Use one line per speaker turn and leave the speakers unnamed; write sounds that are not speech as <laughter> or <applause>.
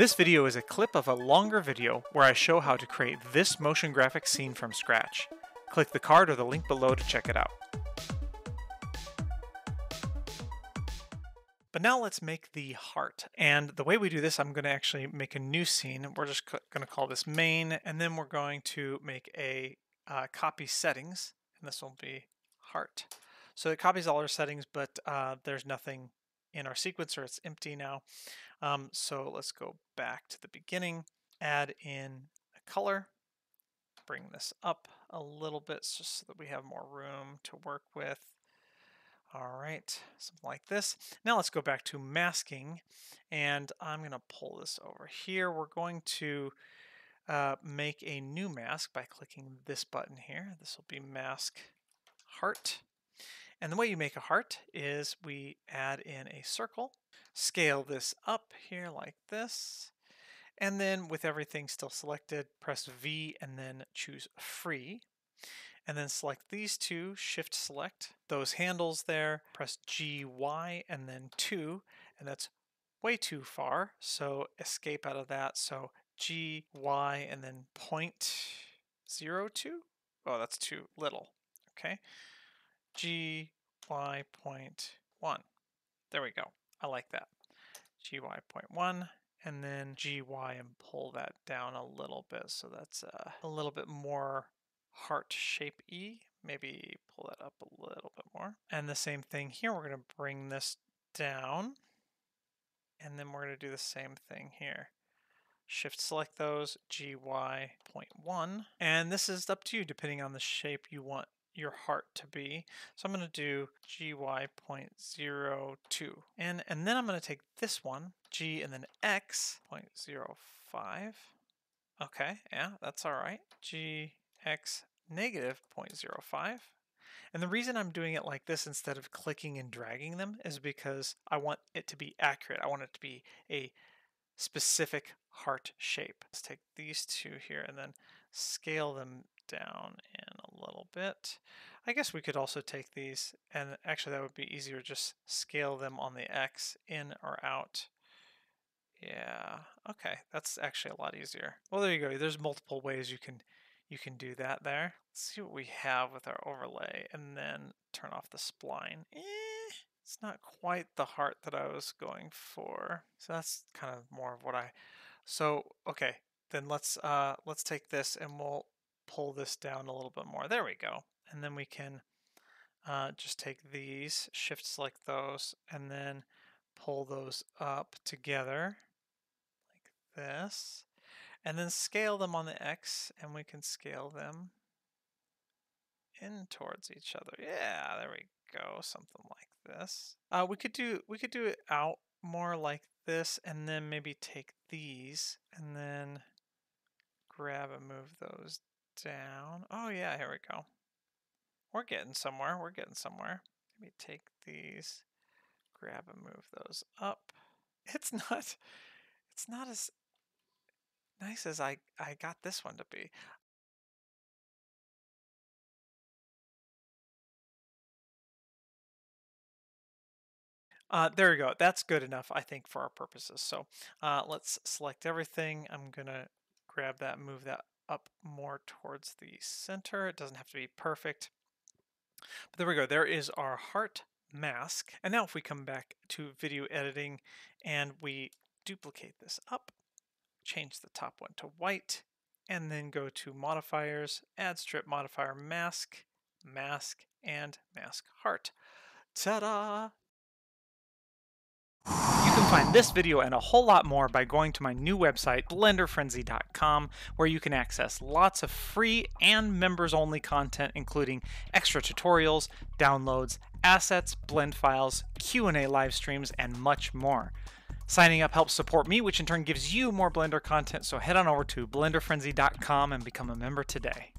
This video is a clip of a longer video where I show how to create this motion graphic scene from scratch. Click the card or the link below to check it out. But now let's make the heart. And the way we do this, I'm going to actually make a new scene. We're just going to call this main, and then we're going to make a uh, copy settings, and this will be heart. So it copies all our settings, but uh, there's nothing in our sequencer. It's empty now. Um, so let's go back to the beginning, add in a color, bring this up a little bit just so that we have more room to work with. All right, something like this. Now let's go back to masking, and I'm going to pull this over here. We're going to uh, make a new mask by clicking this button here. This will be mask heart. And the way you make a heart is we add in a circle, scale this up here like this, and then with everything still selected, press V and then choose free. And then select these two, shift select those handles there, press G, Y, and then 2, and that's way too far, so escape out of that. So G, Y, and then point zero two. Oh, that's too little. Okay. G, Y point 1. There we go. I like that. Gy point 1 and then gy and pull that down a little bit so that's uh, a little bit more heart shape E. Maybe pull that up a little bit more. And the same thing here, we're going to bring this down and then we're going to do the same thing here. Shift select those, gy point 1. And this is up to you depending on the shape you want your heart to be. So I'm going to do gy.02. And, and then I'm going to take this one, g and then x 0.05. Okay, yeah, that's all right. gx negative 0.05. And the reason I'm doing it like this instead of clicking and dragging them is because I want it to be accurate. I want it to be a specific heart shape. Let's take these two here and then scale them down in a little bit. I guess we could also take these, and actually that would be easier, just scale them on the X in or out. Yeah, okay, that's actually a lot easier. Well, there you go. There's multiple ways you can you can do that there. Let's see what we have with our overlay, and then turn off the spline. Eh, it's not quite the heart that I was going for. So that's kind of more of what I. So okay, then let's uh, let's take this and we'll pull this down a little bit more. There we go. And then we can uh, just take these, shift select those, and then pull those up together like this. And then scale them on the X, and we can scale them in towards each other. Yeah, there we go, something like this. Uh, we could do we could do it out more like this, and then maybe take these, and then grab and move those down. Oh yeah, here we go. We're getting somewhere. We're getting somewhere. Let me take these, grab and move those up. It's <laughs> not it's not as nice as I, I got this one to be. Uh, there we go. That's good enough, I think, for our purposes. So uh, let's select everything. I'm going to grab that, move that up more towards the center. It doesn't have to be perfect. But there we go. There is our heart mask. And now if we come back to video editing and we duplicate this up, change the top one to white, and then go to modifiers, add strip modifier mask, mask, and mask heart. Ta-da! Find this video and a whole lot more by going to my new website, blenderfrenzy.com, where you can access lots of free and members-only content, including extra tutorials, downloads, assets, blend files, Q&A live streams, and much more. Signing up helps support me, which in turn gives you more Blender content, so head on over to blenderfrenzy.com and become a member today.